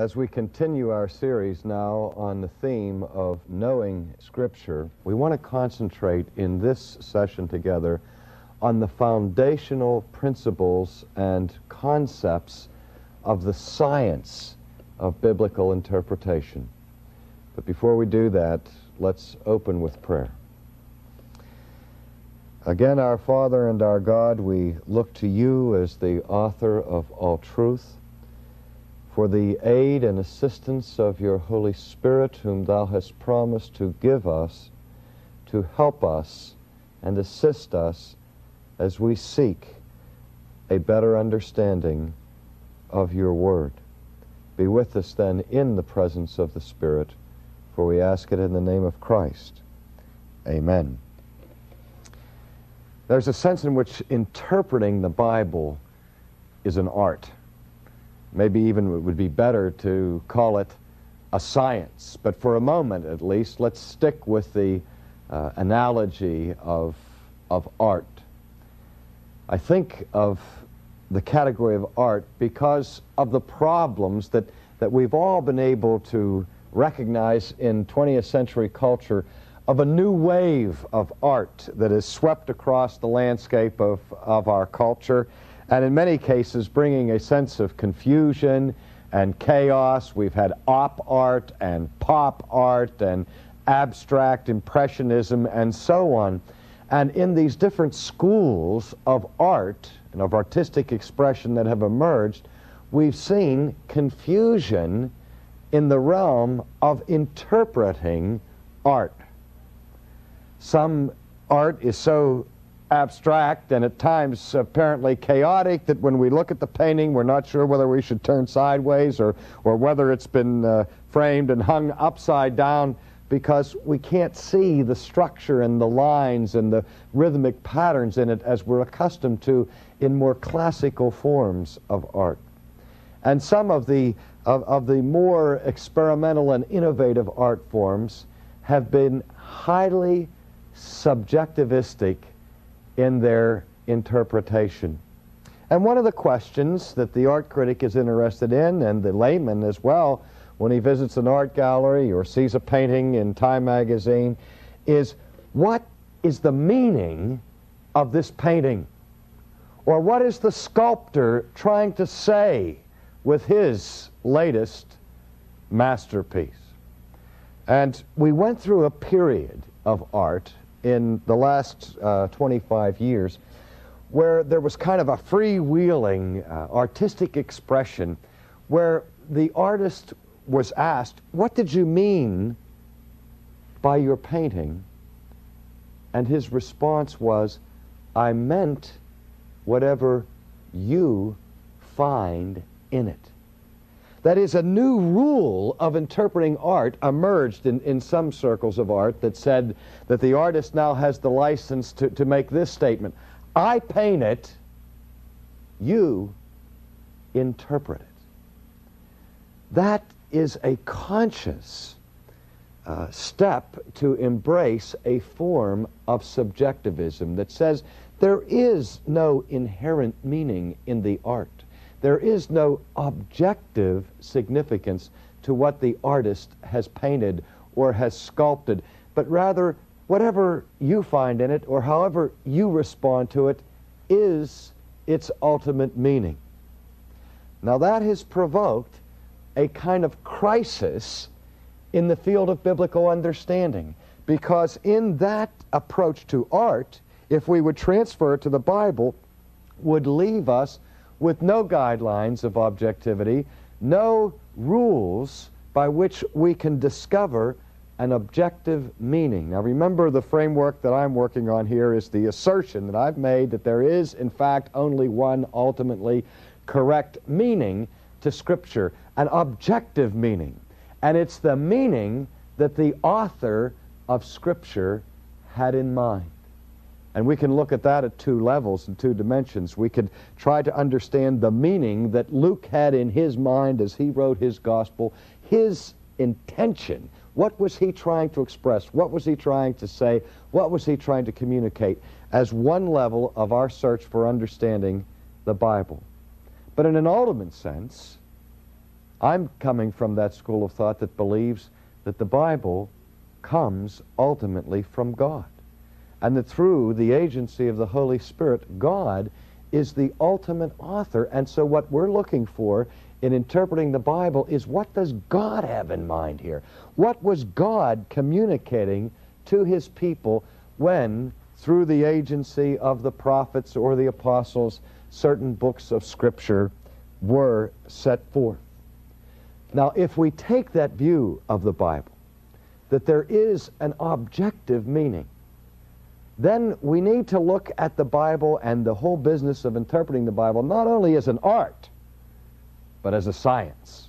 As we continue our series now on the theme of knowing Scripture, we want to concentrate in this session together on the foundational principles and concepts of the science of biblical interpretation. But before we do that, let's open with prayer. Again, our Father and our God, we look to you as the author of all truth for the aid and assistance of your Holy Spirit, whom thou hast promised to give us, to help us and assist us as we seek a better understanding of your word. Be with us then in the presence of the Spirit, for we ask it in the name of Christ. Amen. There's a sense in which interpreting the Bible is an art. Maybe even it would be better to call it a science. But for a moment, at least, let's stick with the uh, analogy of, of art. I think of the category of art because of the problems that, that we've all been able to recognize in 20th century culture of a new wave of art that has swept across the landscape of, of our culture and in many cases bringing a sense of confusion and chaos. We've had op art and pop art and abstract impressionism and so on. And in these different schools of art and of artistic expression that have emerged, we've seen confusion in the realm of interpreting art. Some art is so abstract and at times apparently chaotic that when we look at the painting we're not sure whether we should turn sideways or, or whether it's been uh, framed and hung upside down because we can't see the structure and the lines and the rhythmic patterns in it as we're accustomed to in more classical forms of art. And some of the, of, of the more experimental and innovative art forms have been highly subjectivistic in their interpretation. And one of the questions that the art critic is interested in, and the layman as well, when he visits an art gallery or sees a painting in Time magazine, is what is the meaning of this painting? Or what is the sculptor trying to say with his latest masterpiece? And we went through a period of art in the last uh, 25 years where there was kind of a freewheeling uh, artistic expression where the artist was asked, What did you mean by your painting? And his response was, I meant whatever you find in it. That is, a new rule of interpreting art emerged in, in some circles of art that said that the artist now has the license to, to make this statement I paint it, you interpret it. That is a conscious uh, step to embrace a form of subjectivism that says there is no inherent meaning in the art. There is no objective significance to what the artist has painted or has sculpted, but rather whatever you find in it or however you respond to it is its ultimate meaning. Now that has provoked a kind of crisis in the field of biblical understanding because in that approach to art, if we would transfer it to the Bible, would leave us with no guidelines of objectivity, no rules by which we can discover an objective meaning. Now remember the framework that I'm working on here is the assertion that I've made that there is in fact only one ultimately correct meaning to Scripture, an objective meaning. And it's the meaning that the author of Scripture had in mind. And we can look at that at two levels and two dimensions. We could try to understand the meaning that Luke had in his mind as he wrote his gospel, his intention. What was he trying to express? What was he trying to say? What was he trying to communicate as one level of our search for understanding the Bible? But in an ultimate sense, I'm coming from that school of thought that believes that the Bible comes ultimately from God. And that through the agency of the Holy Spirit, God is the ultimate author. And so what we're looking for in interpreting the Bible is what does God have in mind here? What was God communicating to his people when, through the agency of the prophets or the apostles, certain books of Scripture were set forth? Now, if we take that view of the Bible, that there is an objective meaning, then we need to look at the Bible and the whole business of interpreting the Bible not only as an art, but as a science.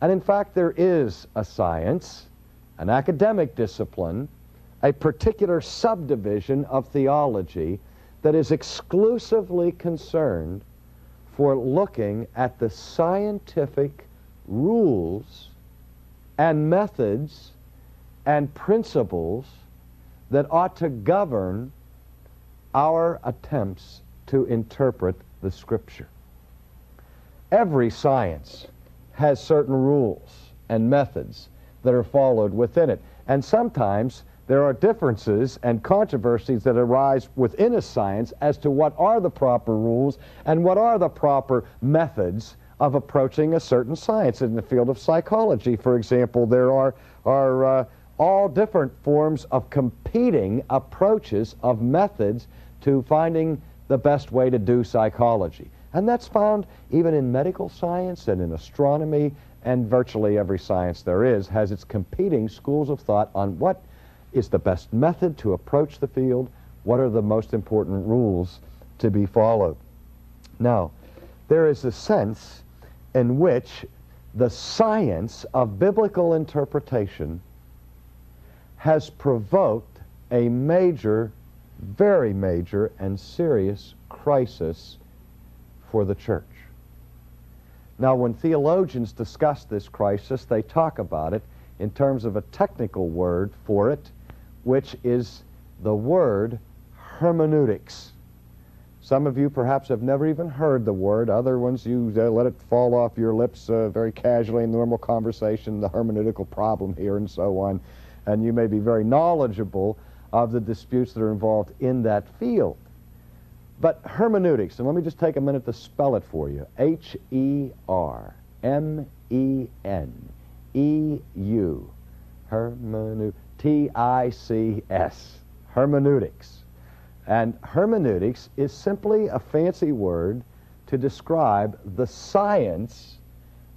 And in fact, there is a science, an academic discipline, a particular subdivision of theology that is exclusively concerned for looking at the scientific rules and methods and principles that ought to govern our attempts to interpret the Scripture. Every science has certain rules and methods that are followed within it. And sometimes there are differences and controversies that arise within a science as to what are the proper rules and what are the proper methods of approaching a certain science. In the field of psychology, for example, there are, are uh, all different forms of competing approaches of methods to finding the best way to do psychology. And that's found even in medical science and in astronomy and virtually every science there is has its competing schools of thought on what is the best method to approach the field, what are the most important rules to be followed. Now, there is a sense in which the science of biblical interpretation has provoked a major, very major, and serious crisis for the church. Now, when theologians discuss this crisis, they talk about it in terms of a technical word for it, which is the word hermeneutics. Some of you perhaps have never even heard the word. Other ones, you uh, let it fall off your lips uh, very casually in normal conversation, the hermeneutical problem here and so on. And you may be very knowledgeable of the disputes that are involved in that field. But hermeneutics, and let me just take a minute to spell it for you. H-E-R M-E-N-E-U. Hermeneutics. T-I-C-S. Hermeneutics. And hermeneutics is simply a fancy word to describe the science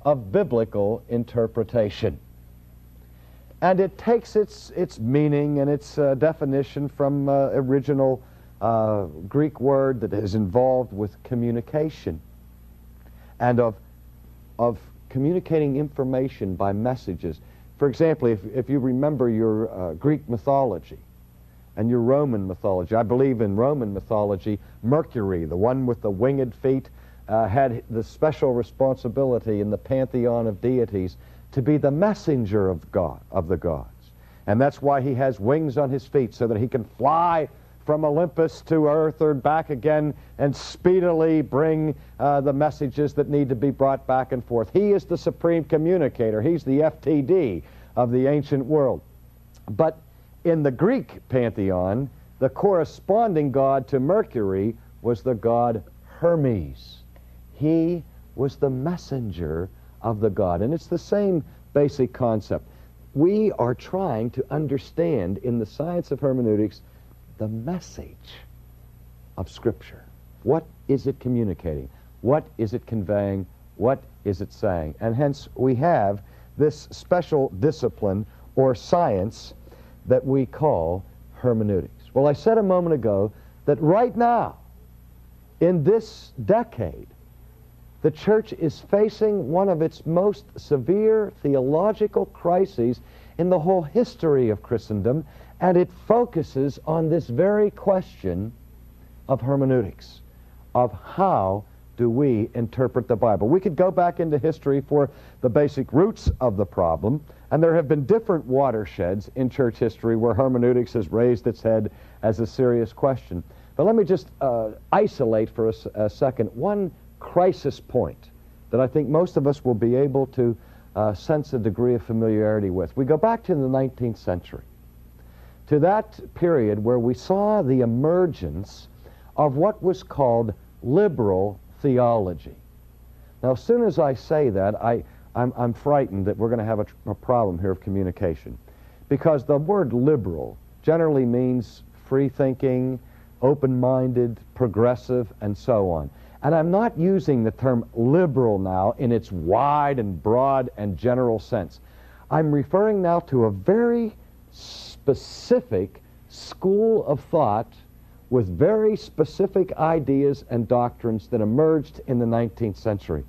of biblical interpretation. And it takes its, its meaning and its uh, definition from uh, original uh, Greek word that is involved with communication and of, of communicating information by messages. For example, if, if you remember your uh, Greek mythology and your Roman mythology, I believe in Roman mythology, Mercury, the one with the winged feet, uh, had the special responsibility in the pantheon of deities to be the messenger of God, of the gods. And that's why he has wings on his feet, so that he can fly from Olympus to earth or back again and speedily bring uh, the messages that need to be brought back and forth. He is the supreme communicator. He's the FTD of the ancient world. But in the Greek pantheon, the corresponding god to Mercury was the god Hermes. He was the messenger of the god. And it's the same basic concept. We are trying to understand in the science of hermeneutics the message of Scripture. What is it communicating? What is it conveying? What is it saying? And hence we have this special discipline or science that we call hermeneutics. Well, I said a moment ago that right now, in this decade, the church is facing one of its most severe theological crises in the whole history of Christendom, and it focuses on this very question of hermeneutics, of how do we interpret the Bible. We could go back into history for the basic roots of the problem, and there have been different watersheds in church history where hermeneutics has raised its head as a serious question. But let me just uh, isolate for a, a second one crisis point that I think most of us will be able to uh, sense a degree of familiarity with. We go back to the 19th century, to that period where we saw the emergence of what was called liberal theology. Now, as soon as I say that, I, I'm, I'm frightened that we're going to have a, a problem here of communication. Because the word liberal generally means free thinking, open minded, progressive, and so on. And I'm not using the term liberal now in its wide and broad and general sense. I'm referring now to a very specific school of thought with very specific ideas and doctrines that emerged in the 19th century.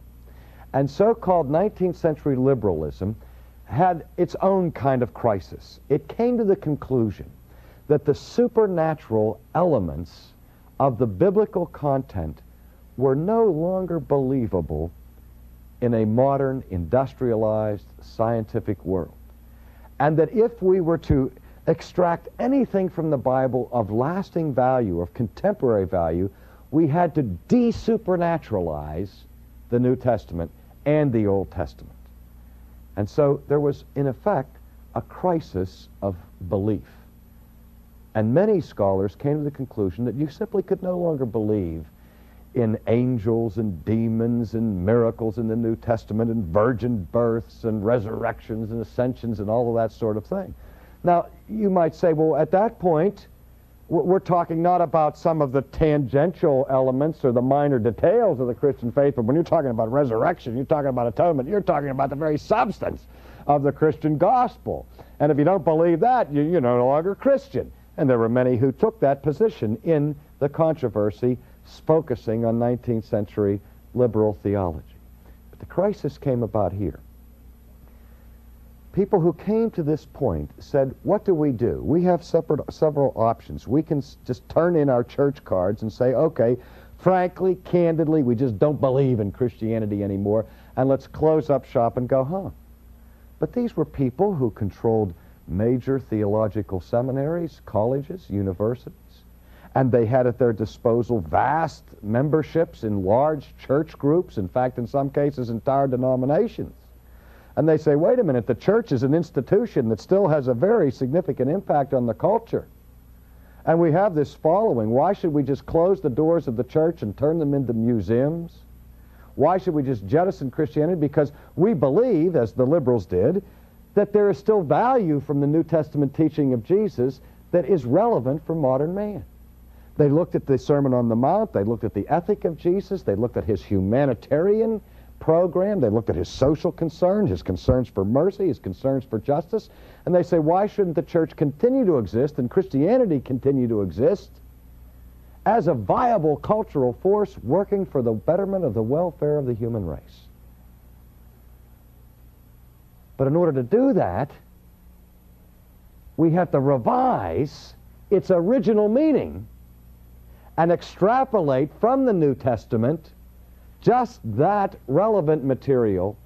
And so called 19th century liberalism had its own kind of crisis. It came to the conclusion that the supernatural elements of the biblical content were no longer believable in a modern, industrialized, scientific world. And that if we were to extract anything from the Bible of lasting value, of contemporary value, we had to desupernaturalize the New Testament and the Old Testament. And so there was, in effect, a crisis of belief. And many scholars came to the conclusion that you simply could no longer believe in angels and demons and miracles in the New Testament and virgin births and resurrections and ascensions and all of that sort of thing. Now, you might say, well, at that point, we're talking not about some of the tangential elements or the minor details of the Christian faith, but when you're talking about resurrection, you're talking about atonement, you're talking about the very substance of the Christian gospel. And if you don't believe that, you're no longer Christian. And there were many who took that position in the controversy, focusing on 19th century liberal theology. But the crisis came about here people who came to this point said, what do we do? We have separate, several options. We can just turn in our church cards and say, okay, frankly, candidly, we just don't believe in Christianity anymore, and let's close up shop and go home. But these were people who controlled major theological seminaries, colleges, universities, and they had at their disposal vast memberships in large church groups, in fact, in some cases, entire denominations. And they say, wait a minute, the church is an institution that still has a very significant impact on the culture. And we have this following. Why should we just close the doors of the church and turn them into museums? Why should we just jettison Christianity? Because we believe, as the liberals did, that there is still value from the New Testament teaching of Jesus that is relevant for modern man. They looked at the Sermon on the Mount, they looked at the ethic of Jesus, they looked at his humanitarian program. They looked at his social concerns, his concerns for mercy, his concerns for justice, and they say, why shouldn't the church continue to exist and Christianity continue to exist as a viable cultural force working for the betterment of the welfare of the human race? But in order to do that, we have to revise its original meaning and extrapolate from the New Testament just that relevant material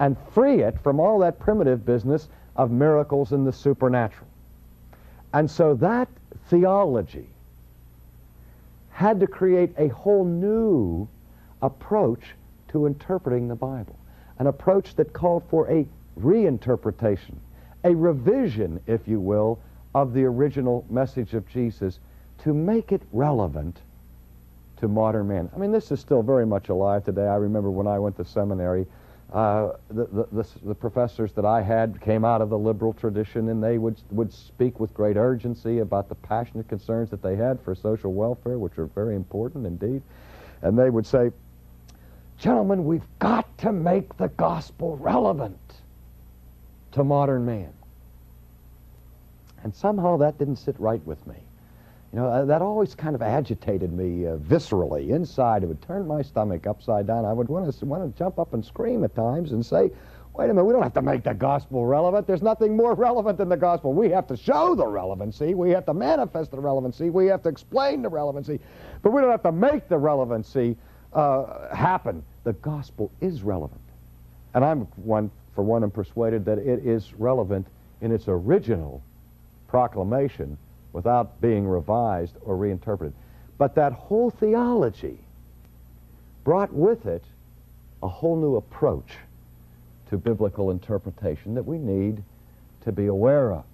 and free it from all that primitive business of miracles and the supernatural. And so that theology had to create a whole new approach to interpreting the Bible, an approach that called for a reinterpretation, a revision, if you will, of the original message of Jesus to make it relevant to modern man. I mean, this is still very much alive today. I remember when I went to seminary, uh, the, the, the, the, professors that I had came out of the liberal tradition, and they would, would speak with great urgency about the passionate concerns that they had for social welfare, which are very important indeed. And they would say, Gentlemen, we've got to make the gospel relevant to modern man. And somehow that didn't sit right with me. You know, uh, that always kind of agitated me uh, viscerally inside. It would turn my stomach upside down. I would want to want to jump up and scream at times and say, wait a minute, we don't have to make the gospel relevant. There's nothing more relevant than the gospel. We have to show the relevancy. We have to manifest the relevancy. We have to explain the relevancy. But we don't have to make the relevancy uh, happen. The gospel is relevant. And I'm one, for one, am persuaded that it is relevant in its original proclamation without being revised or reinterpreted. But that whole theology brought with it a whole new approach to biblical interpretation that we need to be aware of.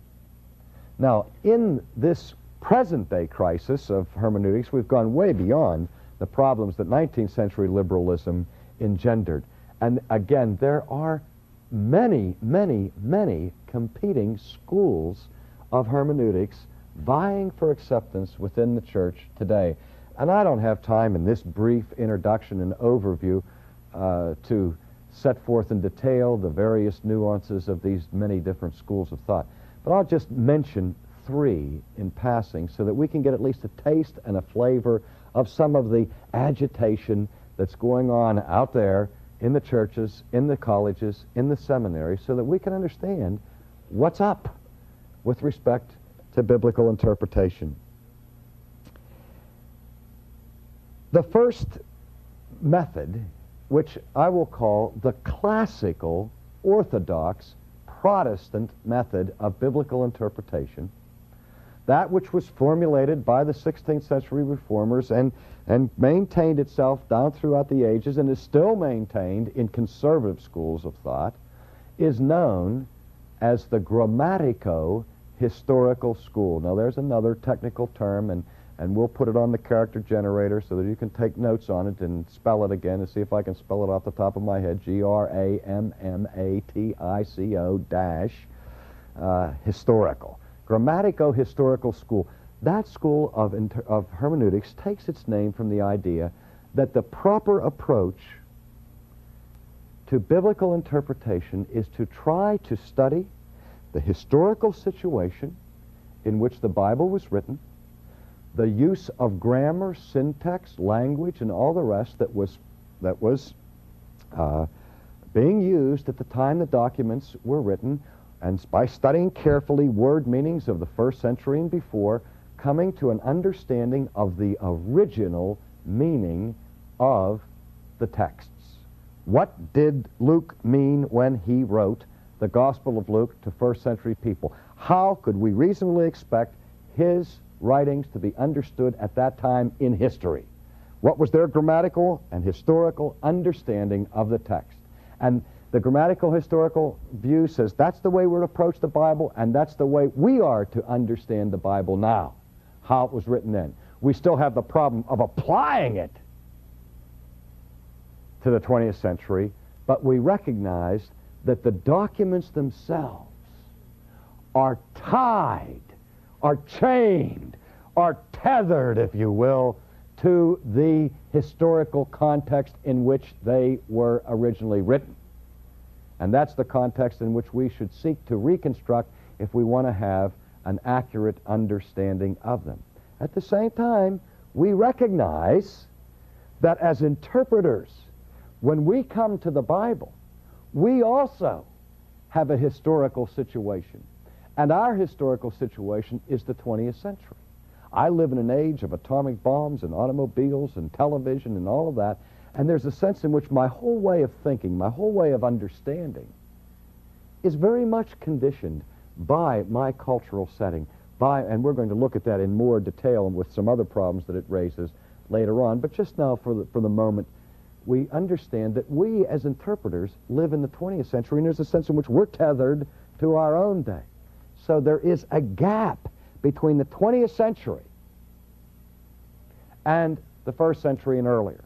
Now, in this present day crisis of hermeneutics, we've gone way beyond the problems that 19th century liberalism engendered. And again, there are many, many, many competing schools of hermeneutics vying for acceptance within the church today. And I don't have time in this brief introduction and overview uh, to set forth in detail the various nuances of these many different schools of thought. But I'll just mention three in passing so that we can get at least a taste and a flavor of some of the agitation that's going on out there in the churches, in the colleges, in the seminaries, so that we can understand what's up with respect to biblical interpretation. The first method, which I will call the classical Orthodox Protestant method of biblical interpretation, that which was formulated by the 16th century reformers and, and maintained itself down throughout the ages and is still maintained in conservative schools of thought, is known as the grammatico historical school. Now, there's another technical term, and, and we'll put it on the character generator so that you can take notes on it and spell it again and see if I can spell it off the top of my head. G-R-A-M-M-A-T-I-C-O dash uh, historical. Grammatico-historical school. That school of, of hermeneutics takes its name from the idea that the proper approach to biblical interpretation is to try to study the historical situation in which the Bible was written, the use of grammar, syntax, language, and all the rest that was, that was uh, being used at the time the documents were written, and by studying carefully word meanings of the first century and before, coming to an understanding of the original meaning of the texts. What did Luke mean when he wrote the Gospel of Luke to first century people. How could we reasonably expect his writings to be understood at that time in history? What was their grammatical and historical understanding of the text? And the grammatical historical view says that's the way we're to approach the Bible, and that's the way we are to understand the Bible now, how it was written then. We still have the problem of applying it to the 20th century, but we recognize that the documents themselves are tied, are chained, are tethered, if you will, to the historical context in which they were originally written. And that's the context in which we should seek to reconstruct if we want to have an accurate understanding of them. At the same time, we recognize that as interpreters, when we come to the Bible, we also have a historical situation. And our historical situation is the 20th century. I live in an age of atomic bombs and automobiles and television and all of that, and there's a sense in which my whole way of thinking, my whole way of understanding, is very much conditioned by my cultural setting. By, and we're going to look at that in more detail and with some other problems that it raises later on. But just now, for the, for the moment, we understand that we as interpreters live in the 20th century, and there's a sense in which we're tethered to our own day. So there is a gap between the 20th century and the first century and earlier.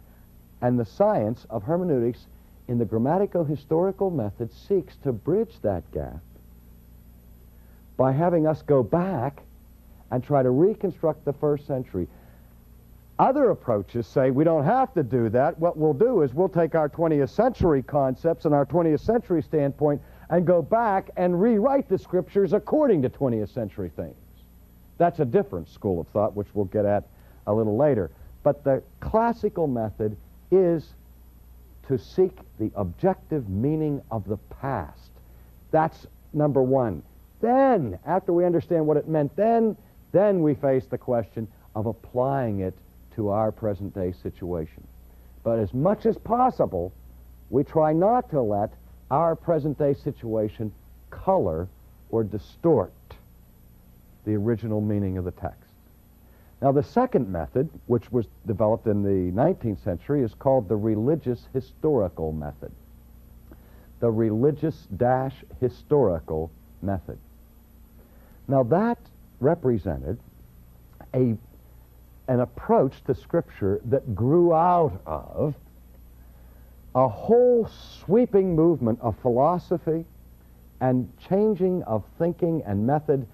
And the science of hermeneutics in the grammatico-historical method seeks to bridge that gap by having us go back and try to reconstruct the first century. Other approaches say we don't have to do that. What we'll do is we'll take our 20th century concepts and our 20th century standpoint and go back and rewrite the scriptures according to 20th century things. That's a different school of thought, which we'll get at a little later. But the classical method is to seek the objective meaning of the past. That's number one. Then, after we understand what it meant then, then we face the question of applying it to our present day situation. But as much as possible, we try not to let our present day situation color or distort the original meaning of the text. Now, the second method, which was developed in the 19th century, is called the religious historical method. The religious dash historical method. Now, that represented a, an approach to Scripture that grew out of a whole sweeping movement of philosophy and changing of thinking and method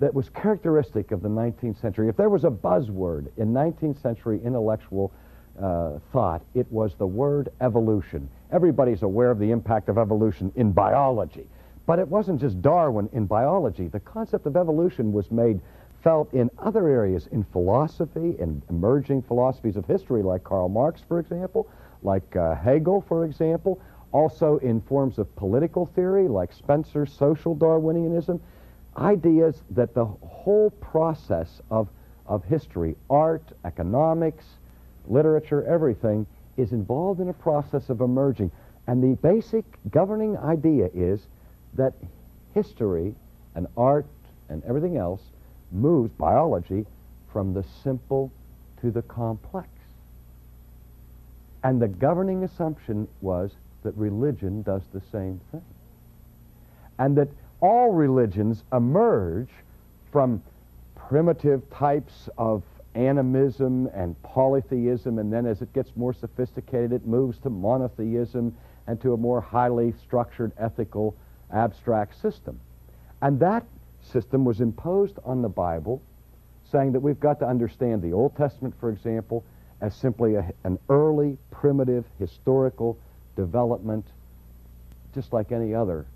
that was characteristic of the 19th century. If there was a buzzword in 19th century intellectual uh, thought, it was the word evolution. Everybody's aware of the impact of evolution in biology. But it wasn't just Darwin in biology. The concept of evolution was made felt in other areas, in philosophy, in emerging philosophies of history, like Karl Marx, for example, like uh, Hegel, for example, also in forms of political theory, like Spencer's social Darwinianism ideas that the whole process of, of history, art, economics, literature, everything, is involved in a process of emerging. And the basic governing idea is that history and art and everything else moves biology from the simple to the complex. And the governing assumption was that religion does the same thing. And that all religions emerge from primitive types of animism and polytheism, and then as it gets more sophisticated, it moves to monotheism and to a more highly structured, ethical, abstract system. And that system was imposed on the Bible, saying that we've got to understand the Old Testament, for example, as simply a, an early, primitive, historical development, just like any other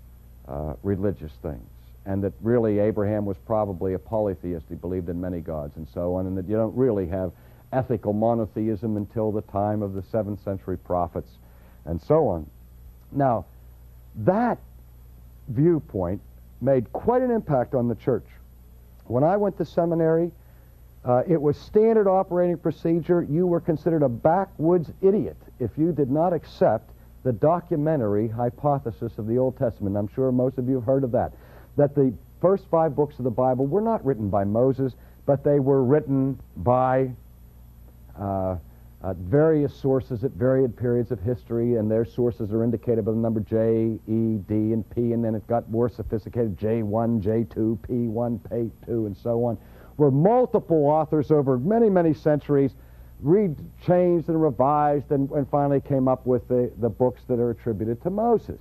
uh, religious things. And that really Abraham was probably a polytheist. He believed in many gods and so on, and that you don't really have ethical monotheism until the time of the 7th century prophets and so on. Now, that viewpoint made quite an impact on the church. When I went to seminary, uh, it was standard operating procedure. You were considered a backwoods idiot if you did not accept the documentary hypothesis of the Old Testament. I'm sure most of you have heard of that. That the first five books of the Bible were not written by Moses, but they were written by uh, uh, various sources at varied periods of history, and their sources are indicated by the number J, E, D, and P, and then it got more sophisticated J1, J2, P1, P2, and so on. where multiple authors over many, many centuries re changed and revised and, and finally came up with the, the books that are attributed to Moses.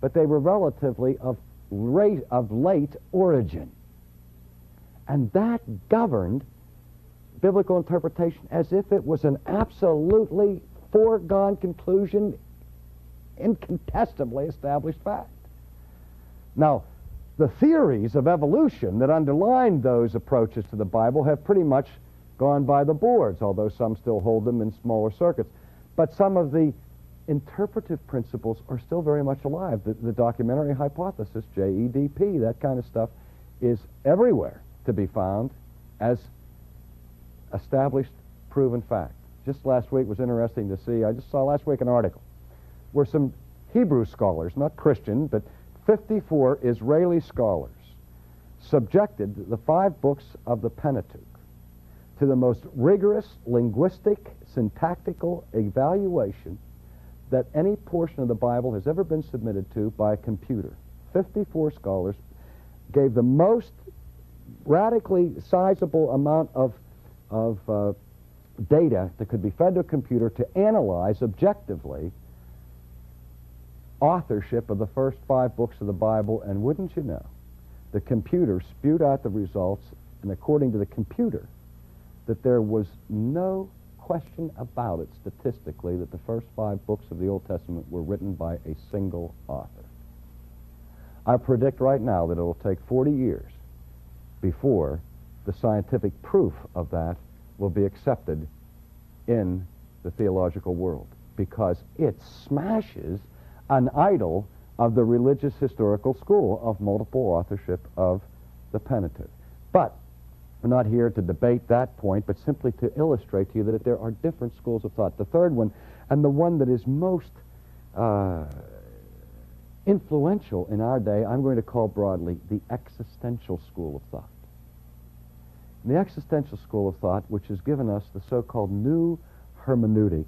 But they were relatively of, rate, of late origin. And that governed biblical interpretation as if it was an absolutely foregone conclusion, incontestably established fact. Now, the theories of evolution that underlined those approaches to the Bible have pretty much gone by the boards, although some still hold them in smaller circuits. But some of the interpretive principles are still very much alive. The, the documentary hypothesis, JEDP, that kind of stuff, is everywhere to be found as established, proven fact. Just last week was interesting to see. I just saw last week an article where some Hebrew scholars, not Christian, but 54 Israeli scholars, subjected the five books of the Pentateuch to the most rigorous linguistic, syntactical evaluation that any portion of the Bible has ever been submitted to by a computer. 54 scholars gave the most radically sizable amount of, of uh, data that could be fed to a computer to analyze objectively authorship of the first five books of the Bible, and wouldn't you know, the computer spewed out the results, and according to the computer, that there was no question about it statistically that the first five books of the Old Testament were written by a single author. I predict right now that it will take 40 years before the scientific proof of that will be accepted in the theological world because it smashes an idol of the religious historical school of multiple authorship of the Pentateuch. But we're not here to debate that point, but simply to illustrate to you that there are different schools of thought. The third one, and the one that is most uh, influential in our day, I'm going to call broadly the existential school of thought. The existential school of thought, which has given us the so-called new hermeneutic,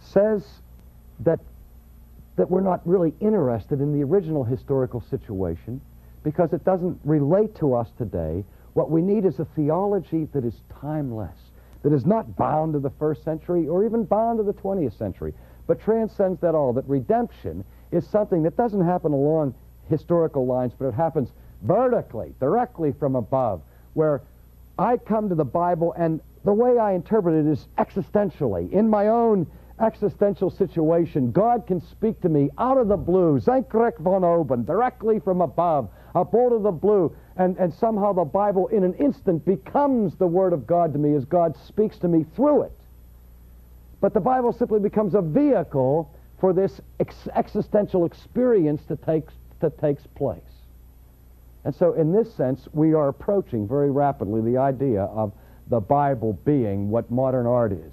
says that, that we're not really interested in the original historical situation because it doesn't relate to us today. What we need is a theology that is timeless, that is not bound to the first century or even bound to the 20th century, but transcends that all, that redemption is something that doesn't happen along historical lines, but it happens vertically, directly from above, where I come to the Bible and the way I interpret it is existentially, in my own existential situation. God can speak to me out of the blue, Senkrecht von oben, directly from above, up out of the blue, and, and somehow the Bible in an instant becomes the Word of God to me as God speaks to me through it. But the Bible simply becomes a vehicle for this ex- existential experience that takes, that takes place. And so, in this sense, we are approaching very rapidly the idea of the Bible being what modern art is.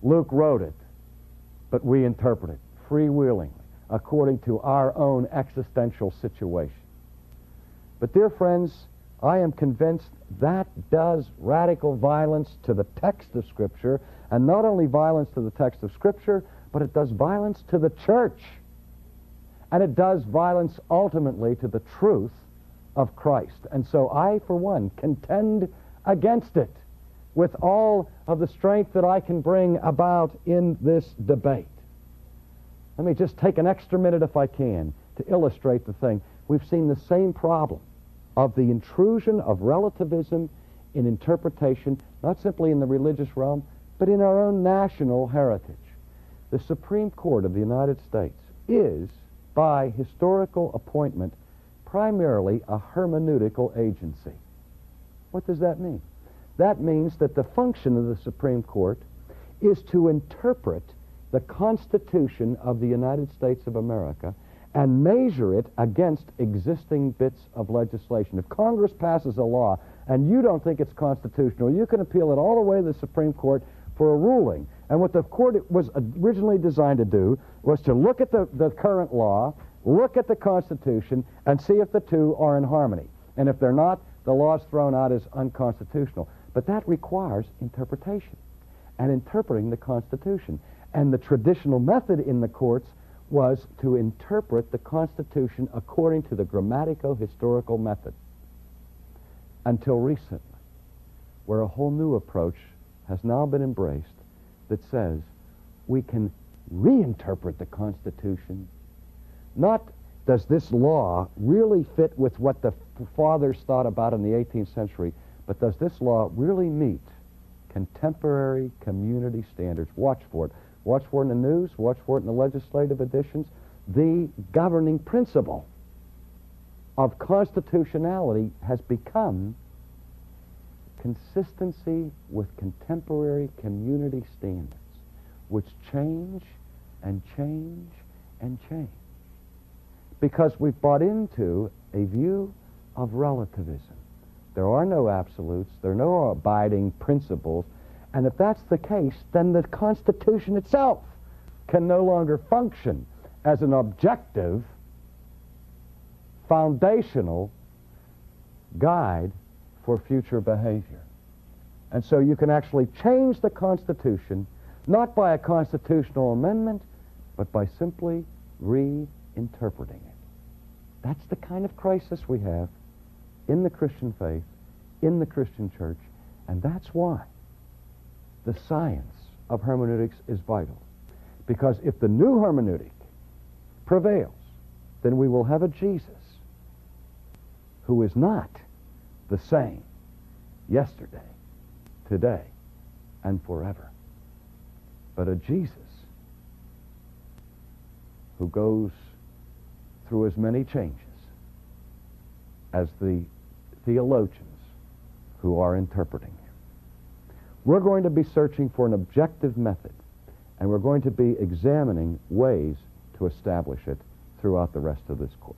Luke wrote it, but we interpret it freewheelingly according to our own existential situation. But, dear friends, I am convinced that does radical violence to the text of Scripture, and not only violence to the text of Scripture, but it does violence to the church. And it does violence ultimately to the truth of Christ. And so I, for one, contend against it with all of the strength that I can bring about in this debate. Let me just take an extra minute, if I can, to illustrate the thing. We've seen the same problem of the intrusion of relativism in interpretation, not simply in the religious realm, but in our own national heritage. The Supreme Court of the United States is, by historical appointment, primarily a hermeneutical agency. What does that mean? That means that the function of the Supreme Court is to interpret the Constitution of the United States of America and measure it against existing bits of legislation. If Congress passes a law and you don't think it's constitutional, you can appeal it all the way to the Supreme Court for a ruling. And what the court was originally designed to do was to look at the, the current law, look at the Constitution, and see if the two are in harmony. And if they're not, the law is thrown out as unconstitutional. But that requires interpretation and interpreting the Constitution. And the traditional method in the courts was to interpret the Constitution according to the grammatico-historical method until recently, where a whole new approach has now been embraced that says we can reinterpret the Constitution. Not does this law really fit with what the fathers thought about in the 18th century, but does this law really meet contemporary community standards? Watch for it. Watch for it in the news, watch for it in the legislative editions. The governing principle of constitutionality has become consistency with contemporary community standards, which change and change and change. Because we've bought into a view of relativism. There are no absolutes, there are no abiding principles, and if that's the case, then the Constitution itself can no longer function as an objective, foundational guide for future behavior. And so you can actually change the Constitution not by a constitutional amendment, but by simply reinterpreting it. That's the kind of crisis we have in the Christian faith, in the Christian church, and that's why the science of hermeneutics is vital. Because if the new hermeneutic prevails, then we will have a Jesus who is not the same yesterday, today, and forever, but a Jesus who goes through as many changes as the theologians who are interpreting him. We're going to be searching for an objective method, and we're going to be examining ways to establish it throughout the rest of this course.